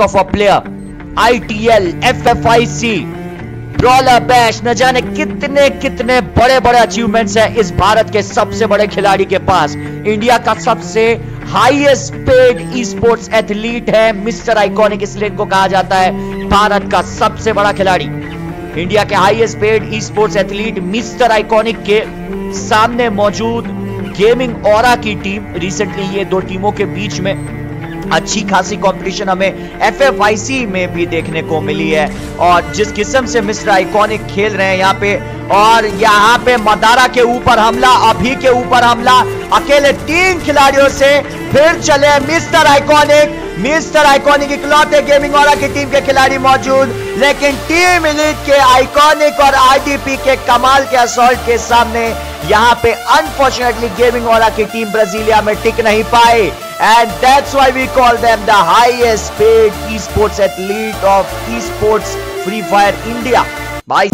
Of a player ITL FFIC brawler bash न जाने कितने कितने बड़े बड़े अचीवमेंट्स हैं इस भारत के सबसे बड़े खिलाड़ी के पास। इंडिया का सबसे highest paid esports athlete है मिस्टर आइकॉनिक इसलिए इनको कहा जाता है भारत का सबसे बड़ा खिलाड़ी। इंडिया के highest paid esports athlete mister iconic के सामने मौजूद गेमिंग और की टीम रिसेंटली ये दो टीमों के बीच में अच्छी खासी कंपटीशन हमें एफ़ में भी देखने को मिली है। और जिस किस्म से मिस्टर आइकॉनिक खेल रहे हैं यहाँ पे, और यहाँ पे मदारा के ऊपर हमला, अभी के ऊपर हमला, अकेले तीन खिलाड़ियों से फिर चले मिस्टर आइकॉनिक मिस्टर आइकॉनिक इकलौते गेमिंग वाला की टीम के खिलाड़ी मौजूद, लेकिन टीम इलीट के आइकॉनिक और आईडीपी के कमाल के असॉल्ट के सामने यहाँ पे अनफॉर्चुनेटली गेमिंग वाला की टीम ब्राजीलिया में टिक नहीं पाए and that's why we call them the highest paid esports athlete of esports free fire india. Bye